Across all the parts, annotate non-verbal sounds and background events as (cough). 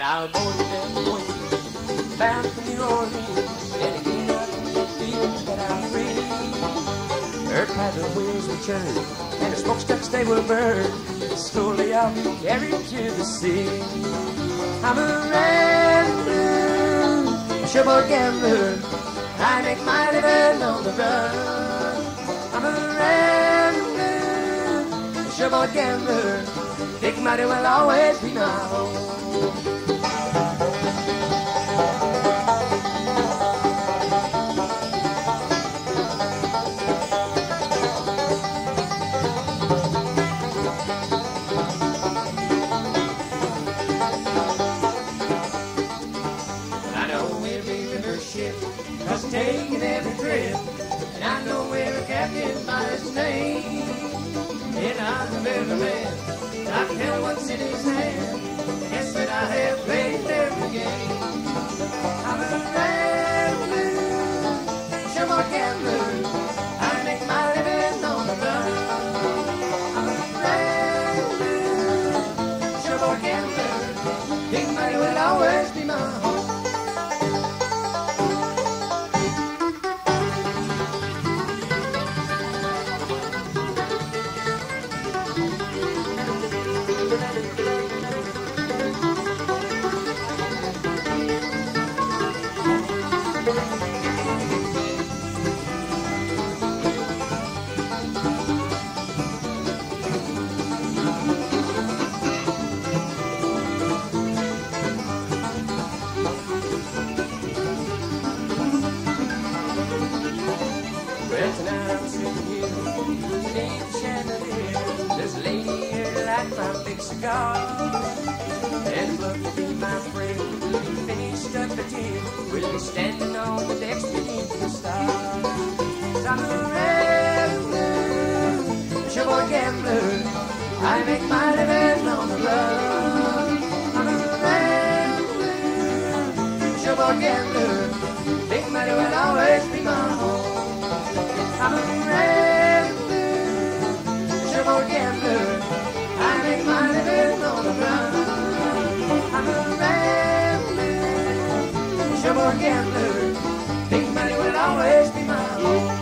Got out born that morning, bound for New Orleans, and again the feet that I'm free. Paddle wheels were churned, and her smokestacks they will burn. Slowly I'll be carried to the sea. I'm a rambler, showboat gambler. I make my living on the run. I'm a rambler, showboat gambler. Big money will always be my home. Know every trip, and I know every captain by his name. And I'm a better man. I what's in his hand. Guess that I have played every game. I'm a. like my big cigar. And to be my friend. Be finished up at ten. We'll be standing on the decks beneath the stars. I'm a rambler, showboat gambler. I make my living on the run. I'm a gambler. Big money will always be my home. I'm a gambler. I make my living gambler. Big money will always be my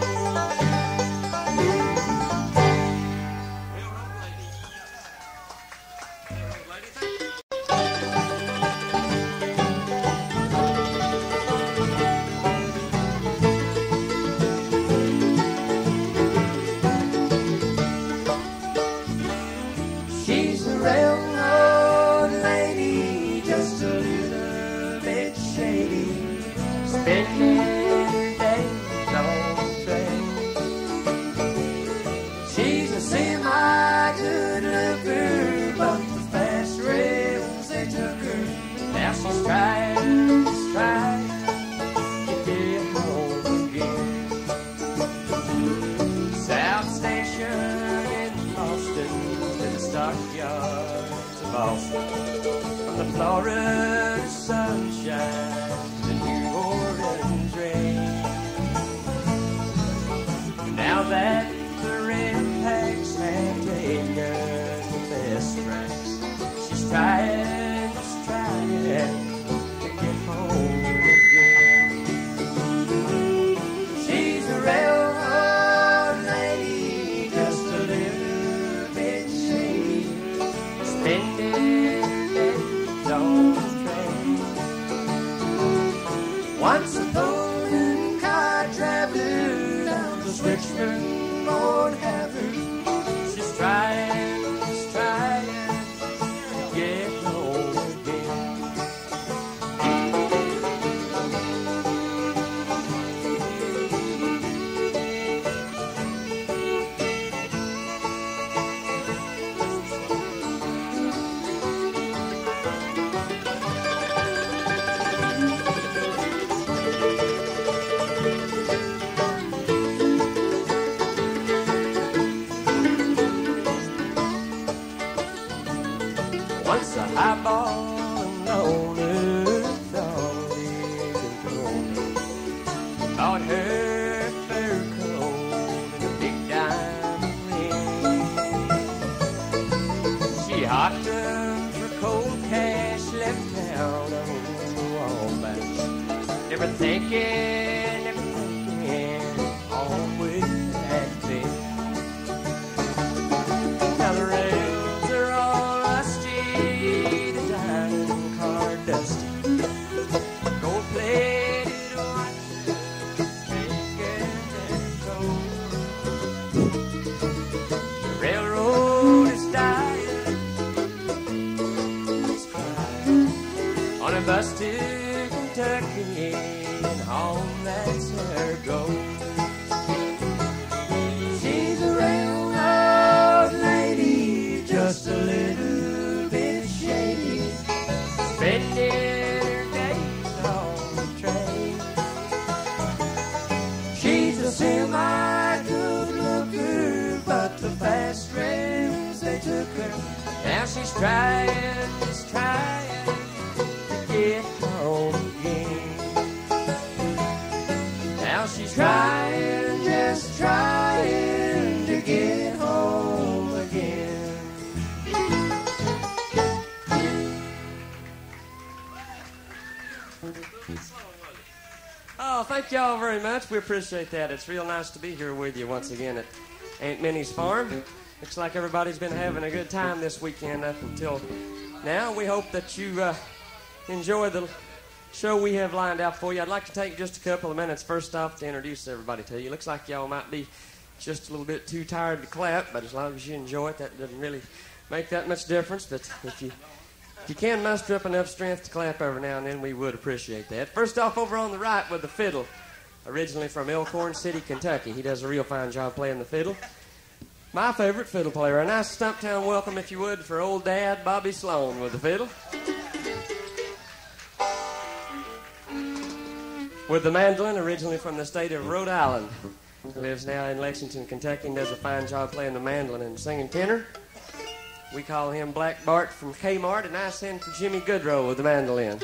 on train. Once a golden car traveler down to Richmond, she's trying, just trying to get home again. Oh, thank y'all very much. We appreciate that. It's real nice to be here with you once again at Aunt Minnie's farm. Looks like everybody's been having a good time this weekend up until now. We hope that you uh, enjoy the show we have lined out for you. I'd like to take just a couple of minutes first off to introduce everybody to you. Looks like y'all might be just a little bit too tired to clap, but as long as you enjoy it, that doesn't really make that much difference. But if you if you can muster up enough strength to clap every now and then, we would appreciate that. First off, over on the right with the fiddle, originally from Elkhorn City, Kentucky. He does a real fine job playing the fiddle. My favorite fiddle player. A nice Stumptown welcome, if you would, for old dad Bobby Slone with the fiddle. With the mandolin, originally from the state of Rhode Island. Lives now in Lexington, Kentucky, and does a fine job playing the mandolin and singing tenor. We call him Black Bart from Kmart, and I send for Jimmy Gaudreau with the mandolin.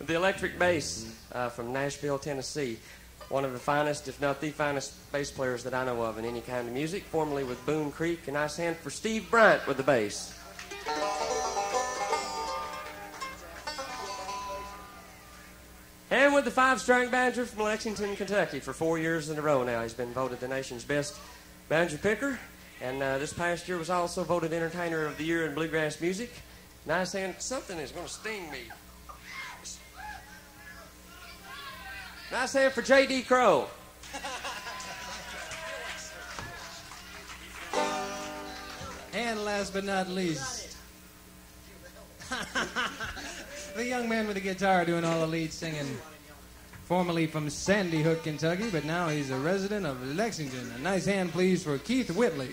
The electric bass uh, from Nashville, Tennessee. One of the finest, if not the finest, bass players that I know of in any kind of music. Formerly with Boone Creek, and I send for Steve Bryant with the bass. And with the five string banjo from Lexington, Kentucky, for four years in a row now. He's been voted the nation's best banjo picker. And uh, this past year was also voted Entertainer of the Year in Bluegrass Music. And I saying something is going to sting me. And I saying for J.D. Crowe. And last but not least, (laughs) (laughs) the young man with the guitar doing all the lead singing. Formerly from Sandy Hook, Kentucky, but now he's a resident of Lexington. A nice hand, please, for Keith Whitley.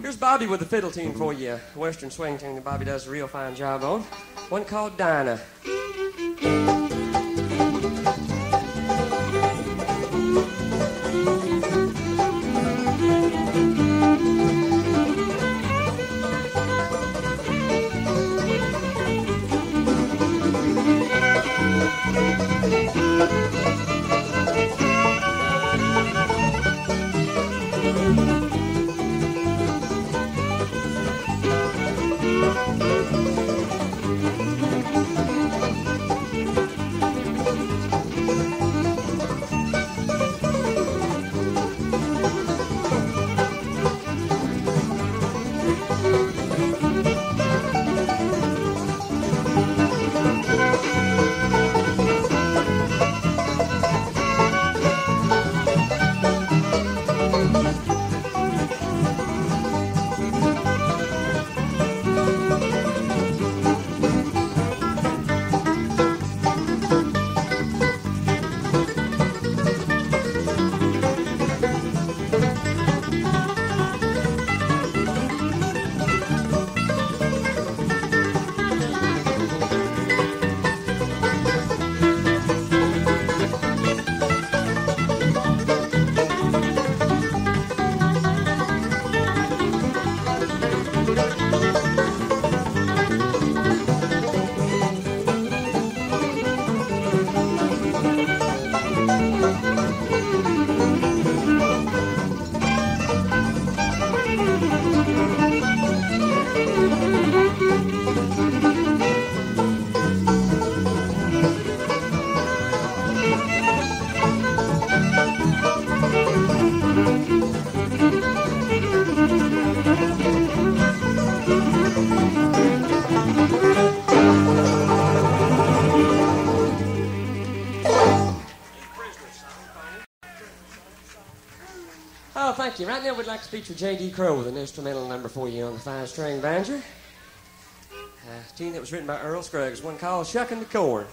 Here's Bobby with the fiddle tune for you. Western swing tune that Bobby does a real fine job on. One called Dinah. you. Right now, we'd like to feature J.D. Crowe with an instrumental number for you on the five string banjo. A tune that was written by Earl Scruggs, one called Shucking the Corn.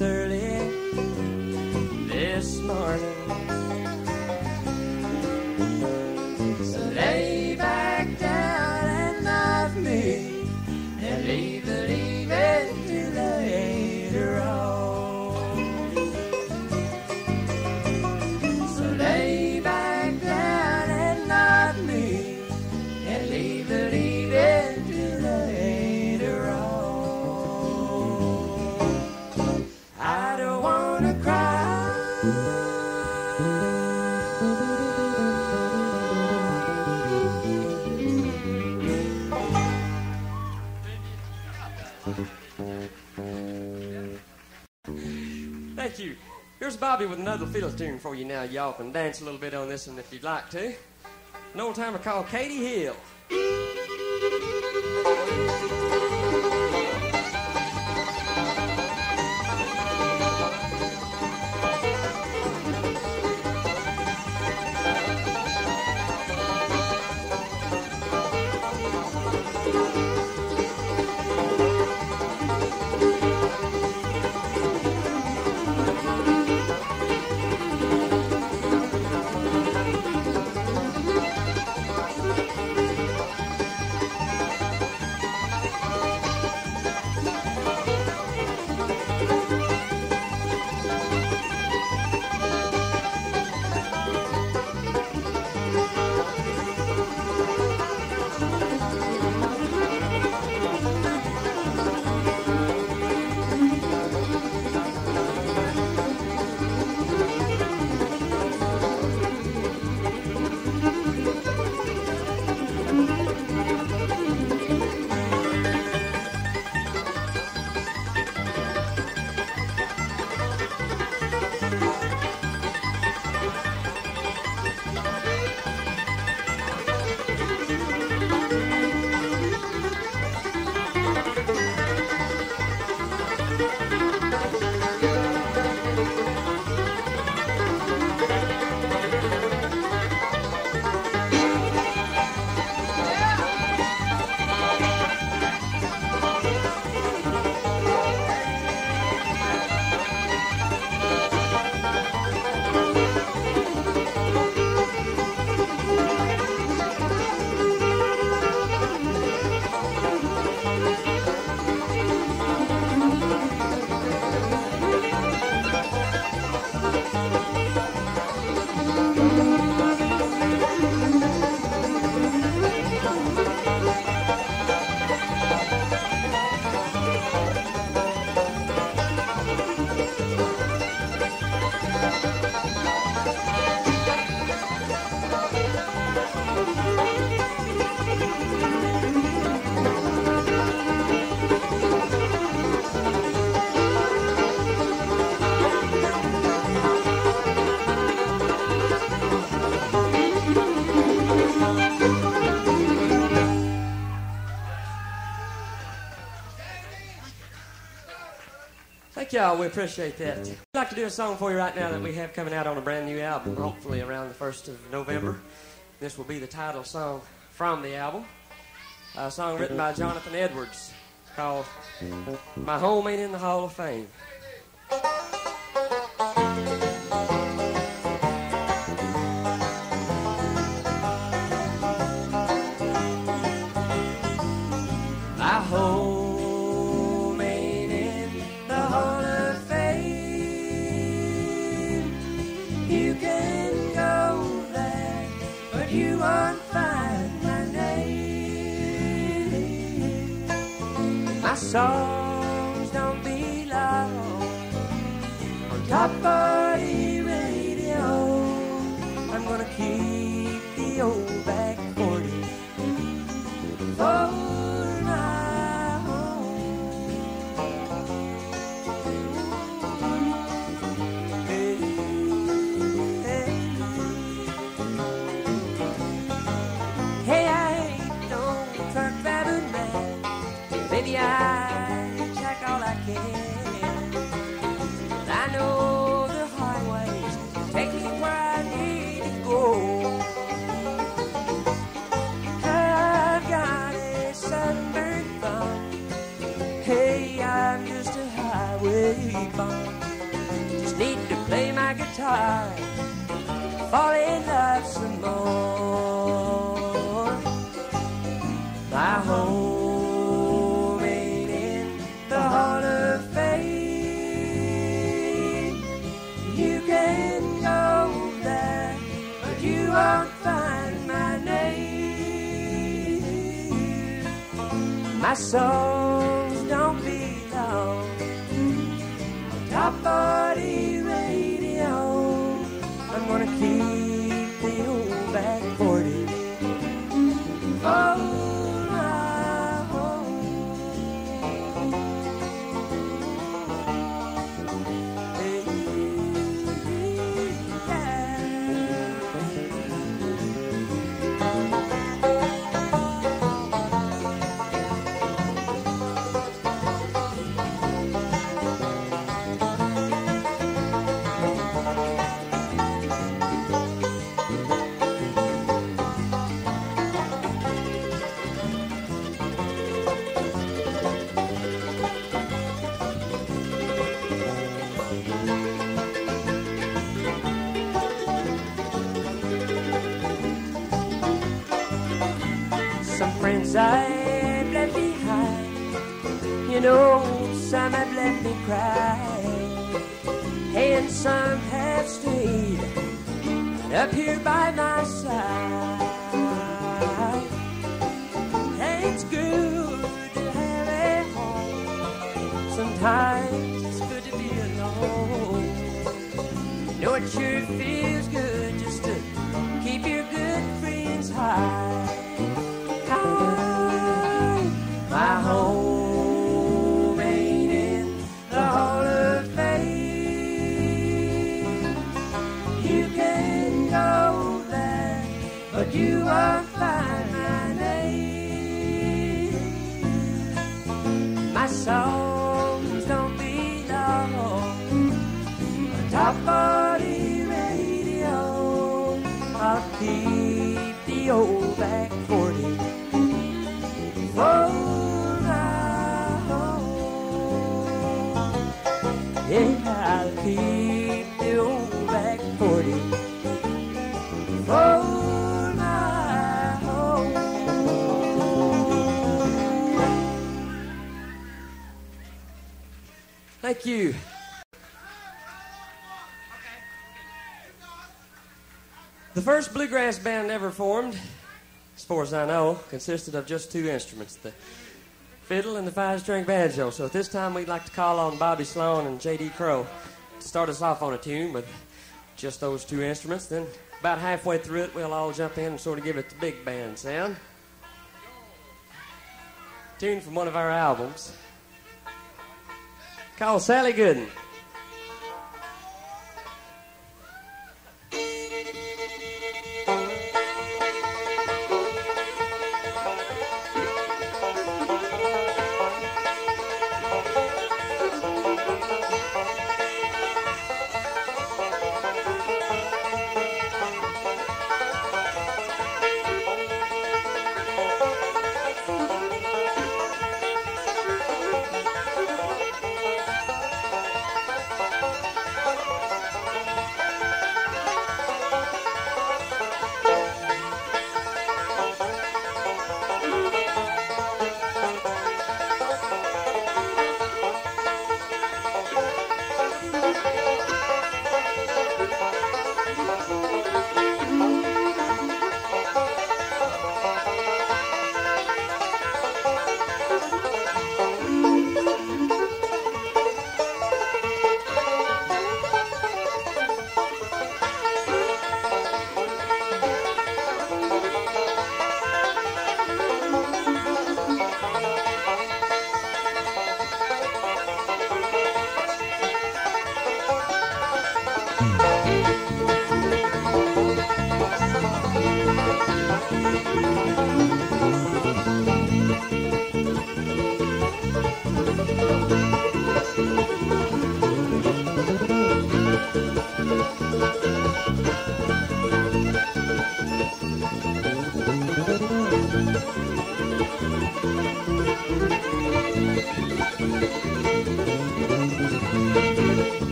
answer Bobby with another fiddle tune for you now. Y'all can dance a little bit on this one if you'd like to. An old timer called Katy Hill. Thank y'all. We appreciate that. I'd like to do a song for you right now that we have coming out on a brand new album, hopefully around the 1st of November. This will be the title song from the album. A song written by Jonathan Edwards called My Home Ain't in the Hall of Fame. You won't find my name. My songs don't belong on top forty radio. I'm gonna keep my fall in love some more. My home ain't in the Hall of Fame. You can go there, but you won't find my name. My songs you know, some have left me crying, and some have stayed up here by my side. It's good to have a home. Sometimes it's good to be alone. You know it sure feels good just to keep your good friends. High. The old back 40 for my home. Thank you. The first bluegrass band ever formed, as far as I know, consisted of just two instruments the fiddle and the five string banjo. So at this time, we'd like to call on Bobby Slone and J.D. Crowe to start us off on a tune with just those two instruments. Then, about halfway through it, we'll all jump in and sort of give it the big band sound. Tune from one of our albums called Sally Goodin'.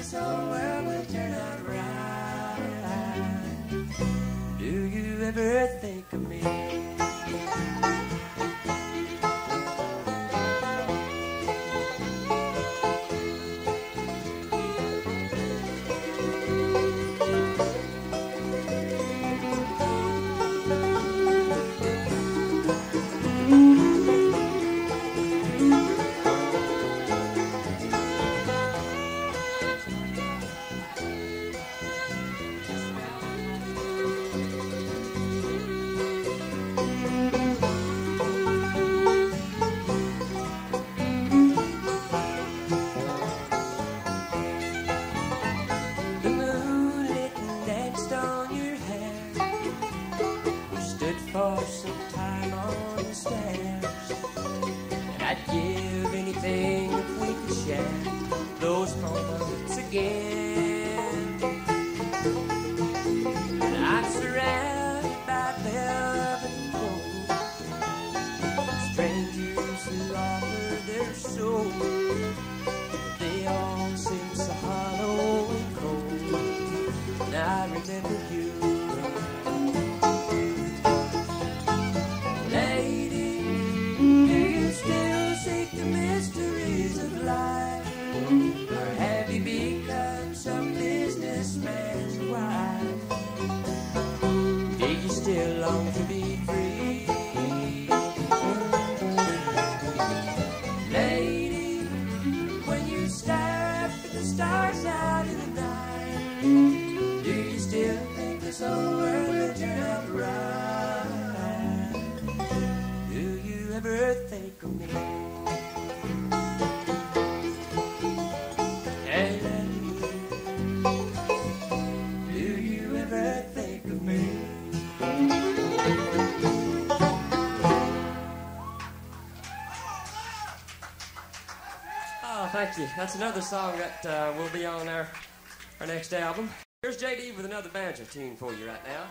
this whole world will turn out right. Do you ever think about? Sexy. That's another song that uh, will be on our, our next album. Here's JD with another banjo tune for you right now.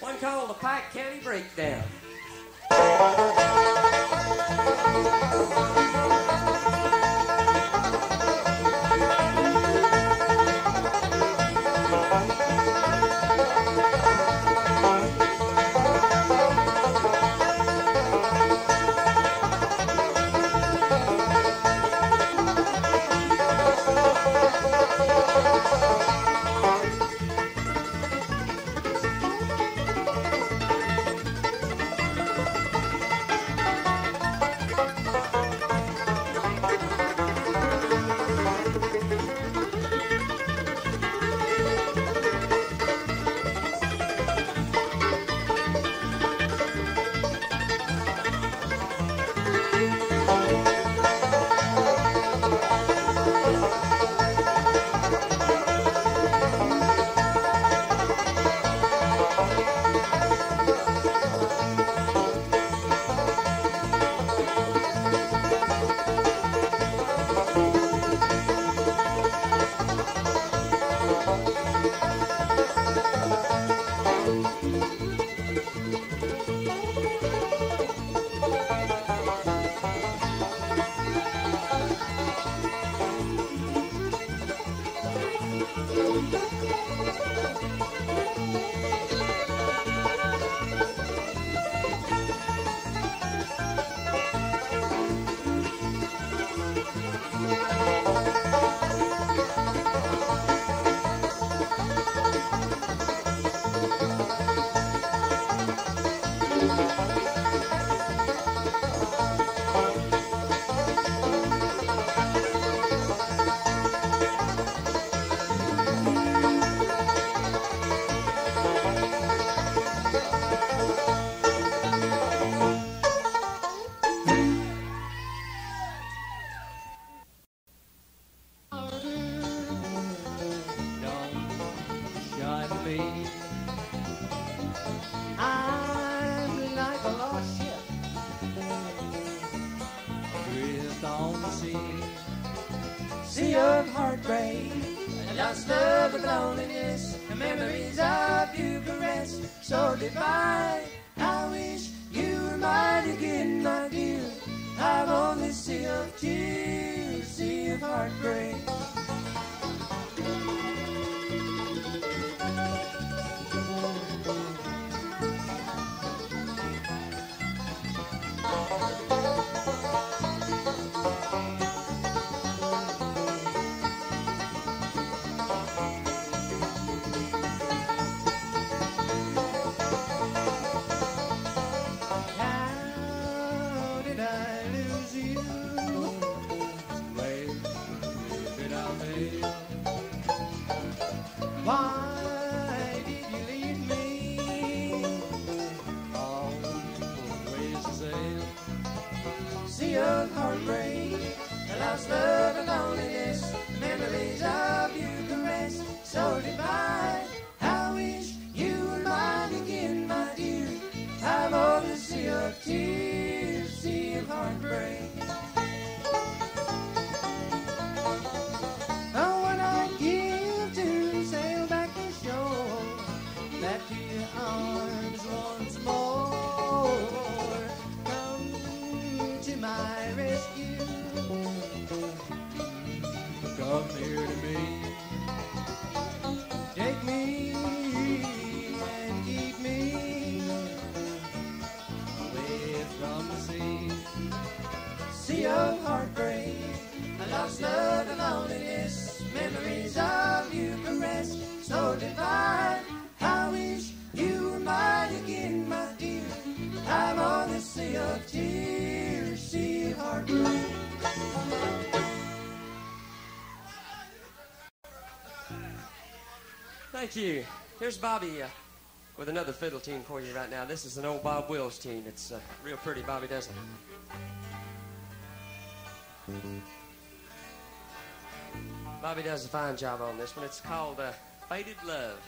One called the Pike County Breakdown. Here's Bobby uh, with another fiddle tune for you right now. This is an old Bob Wills tune. It's uh, real pretty. Bobby does it. Bobby does a fine job on this one. It's called uh, Faded Love.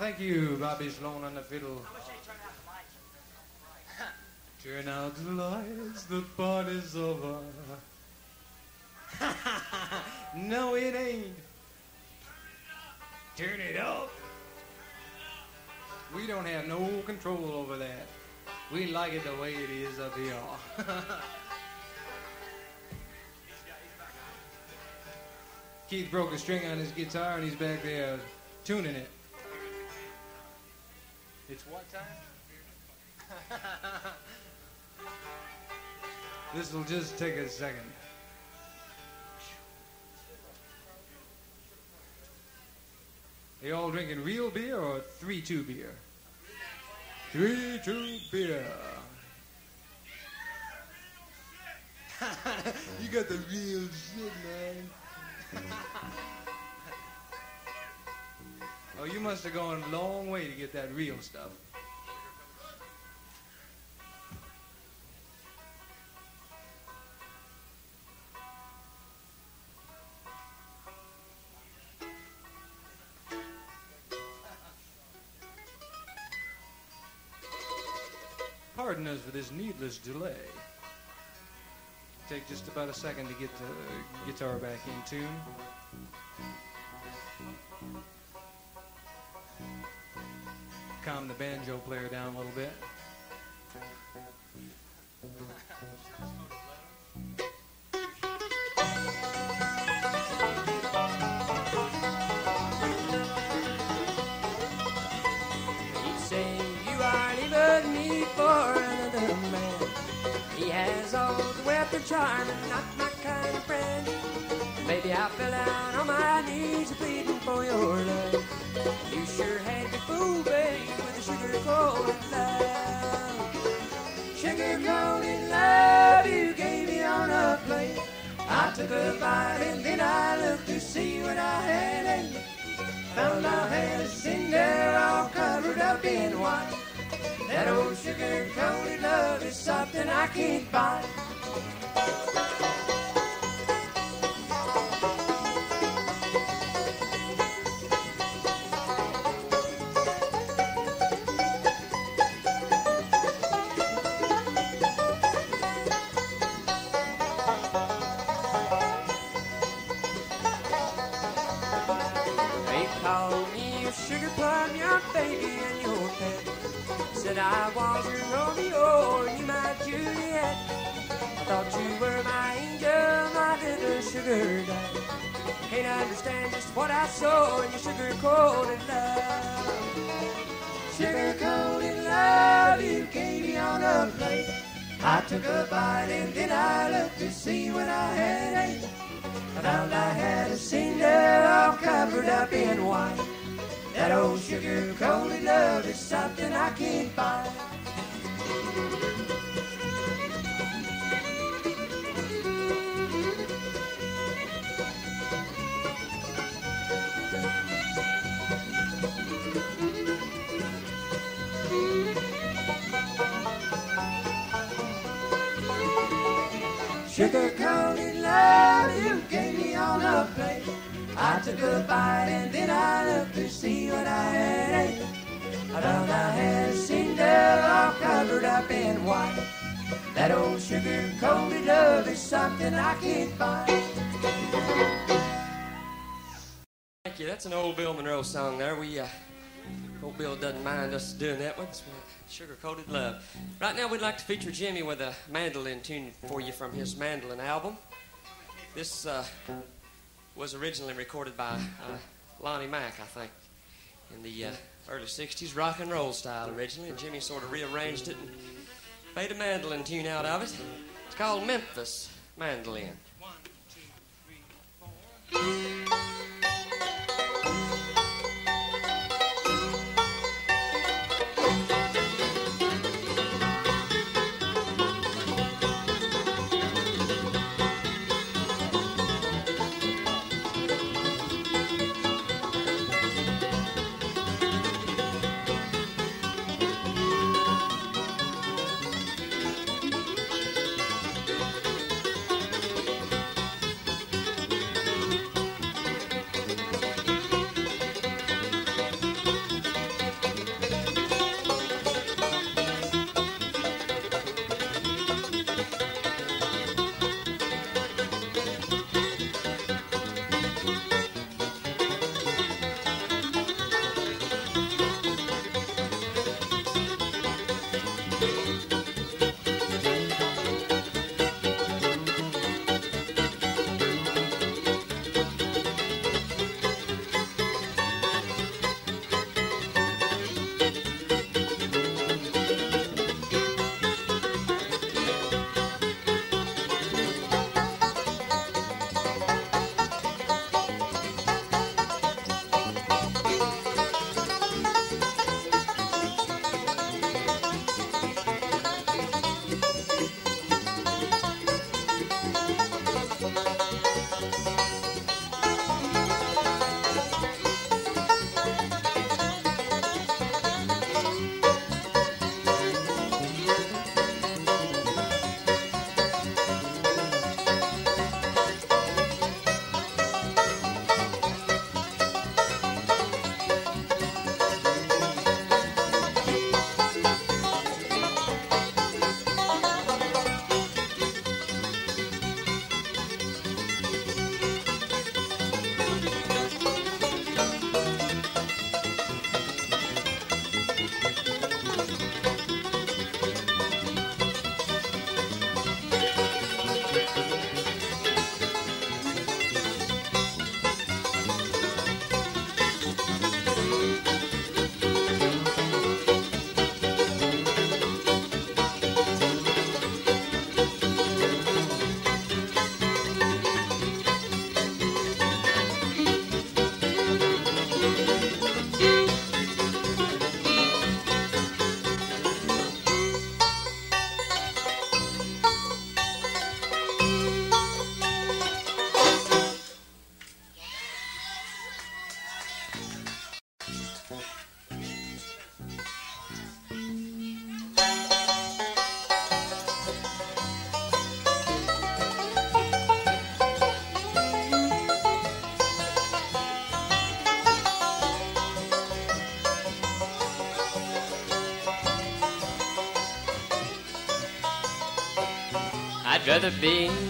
Thank you, Bobby Slone on the fiddle. Turn out the lights, the party's over. (laughs) no, it ain't. Turn it up. We don't have no control over that. We like it the way it is up here. (laughs) Keith broke a string on his guitar and he's back there tuning it. It's what time? (laughs) this will just take a second. Are you all drinking real beer or 3-2 beer? 3-2 beer. (laughs) you got the real shit, man. (laughs) oh, you must have gone a long way to get that real stuff. Pardon us for this needless delay. Take just about a second to get the guitar back in tune. Calm the banjo player down a little bit. He'd say you are leaving me for another man. He has all the wealth charm and not my kind of friend. Baby, I fell down on my knees pleading for your love. You sure had me fooled, babe, with a sugar coated love. Sugar coated love you gave me on a plate. I took a bite and then I looked to see what I had in Found I had a cinder all covered up in white. That old sugar coated love is something I can't buy. Understand just what I saw in your sugar coated love. Sugar coated love you gave me on a plate. I took a bite and then I looked to see what I had ate. I found I had a cinder all covered up in white. That old sugar coated love is something I can't buy. On a plate. I took a bite and then I looked to see what I had ate. I found I had a cinder all covered up in white. That old sugar coated love is something I can't buy. Thank you. That's an old Bill Monroe song there. We, uh, old Bill doesn't mind us doing that one. It's Sugar Coated Love. Right now, we'd like to feature Jimmy with a mandolin tune for you from his mandolin album. This uh, was originally recorded by uh, Lonnie Mack, I think, in the uh, early 60s, rock and roll style originally, and Jimmy sort of rearranged it and made a mandolin tune out of it. It's called Memphis Mandolin. weather being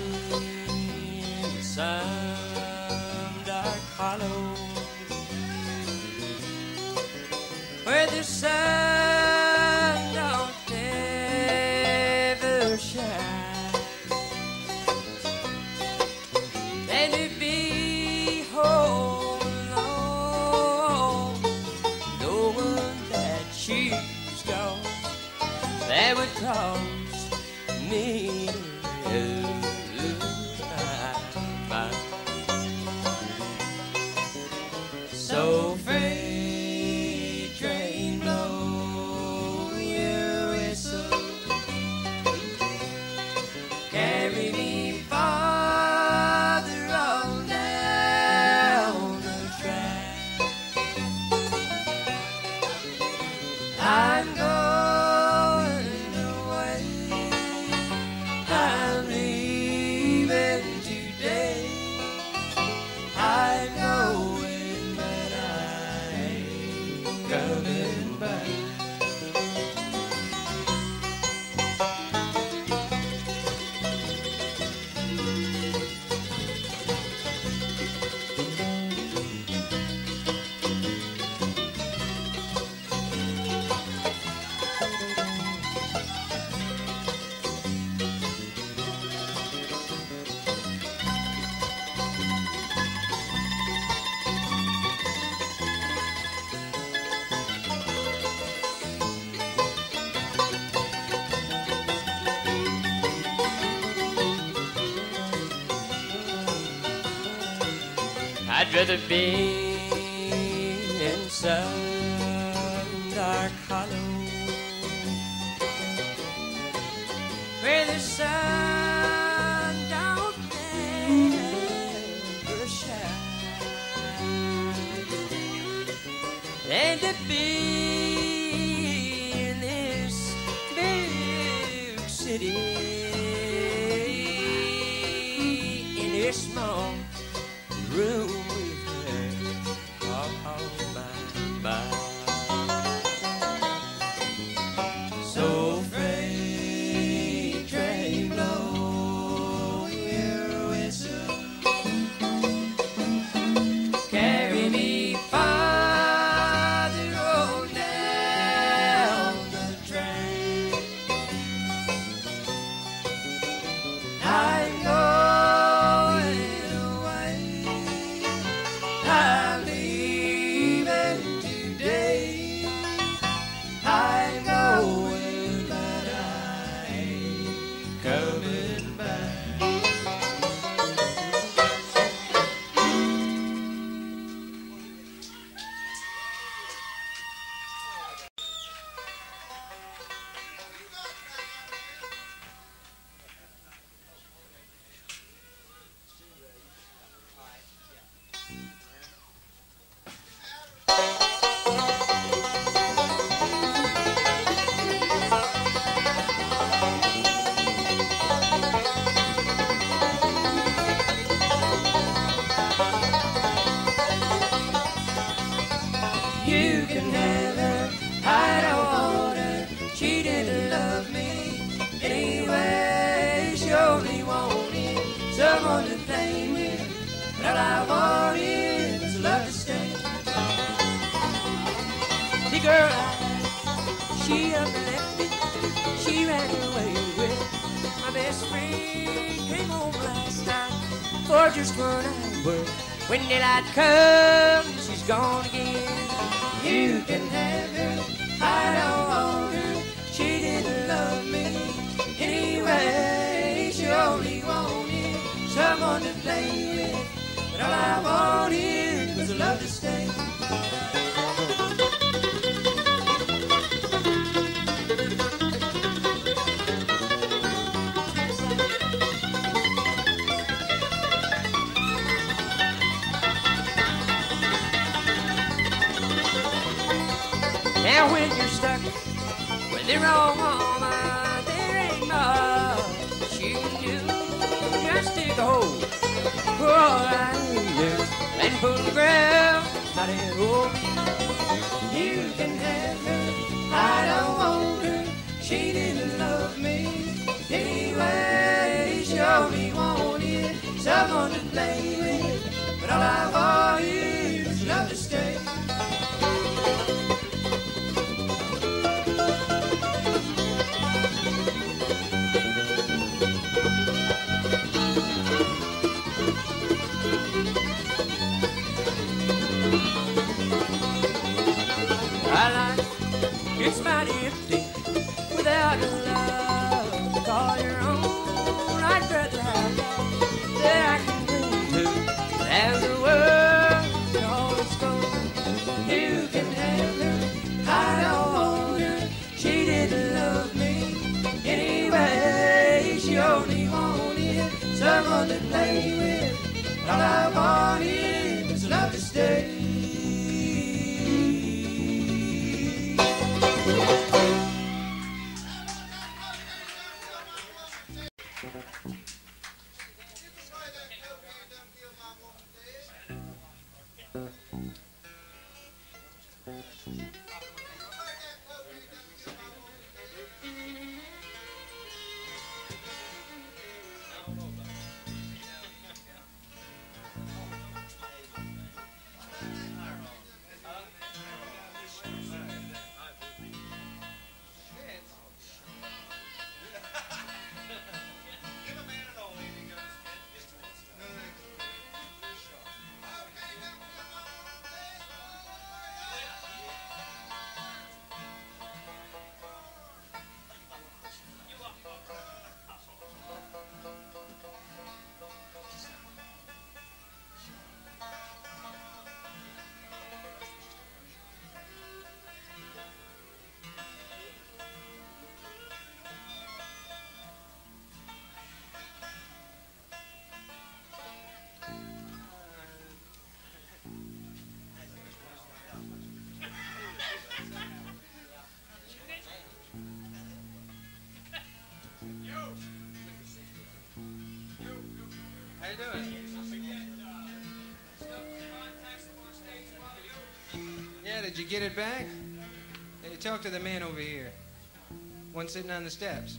better be. honey, oh. You can have her, I don't want her, she didn't love me. Anyway, she only wanted someone to blame. Hello. Yeah, did you get it back? Hey, talk to the man over here. One sitting on the steps.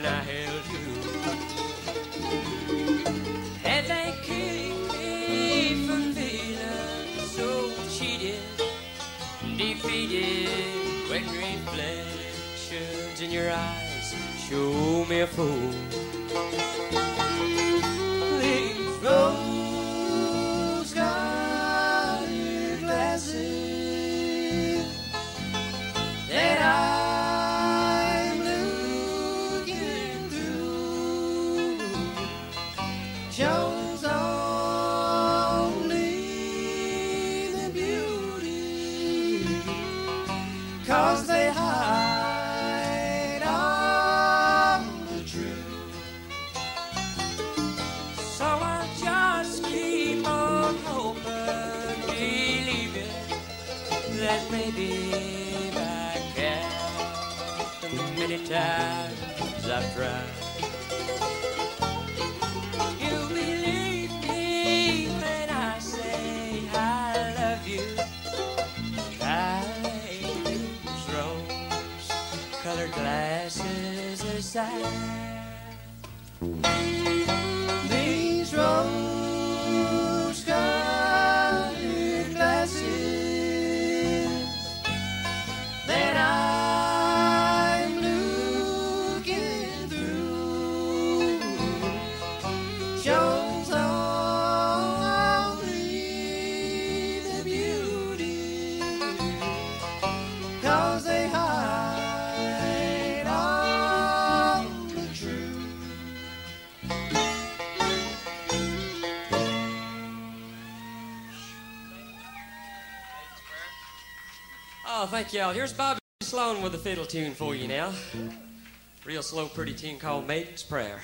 when I held you. And they keep me from feeling so cheated, defeated when reflections in your eyes show me a fool. Please, Rose. inside. Thank y'all. Here's Bobby Slone with a fiddle tune for you now. Real slow, pretty tune called Maiden's Prayer.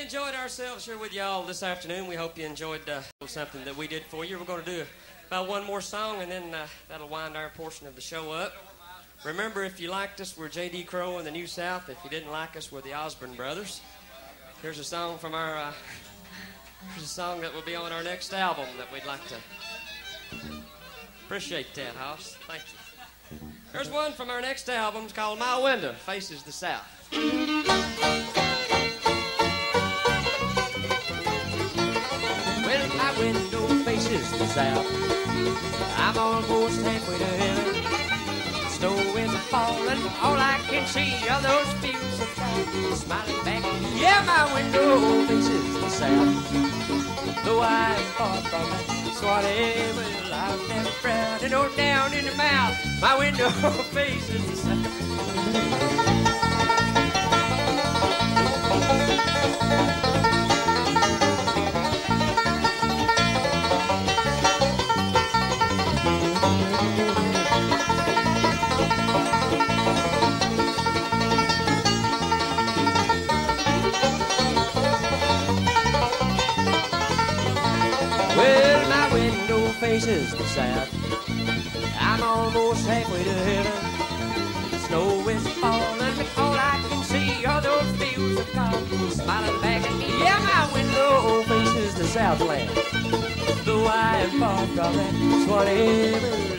Enjoyed ourselves here with y'all this afternoon. We hope you enjoyed uh, something that we did for you. We're going to do about one more song, and then uh, that'll wind our portion of the show up. Remember, if you liked us, we're J.D. Crowe in the New South. If you didn't like us, we're the Osborne Brothers. Here's a song from our. Uh, here's a song that will be on our next album that we'd like to. Appreciate that, Hoss. Thank you. Here's one from our next album. It's called My Window Faces the South. Faces the south. I'm almost halfway to heaven. Snow is falling, all I can see are those fields of cloud smiling back. Yeah, my window faces the south. Though I'm far from it, so whatever, I've never frowned or down in the mouth. My window (laughs) faces the south. Southland. The wife of Robin 20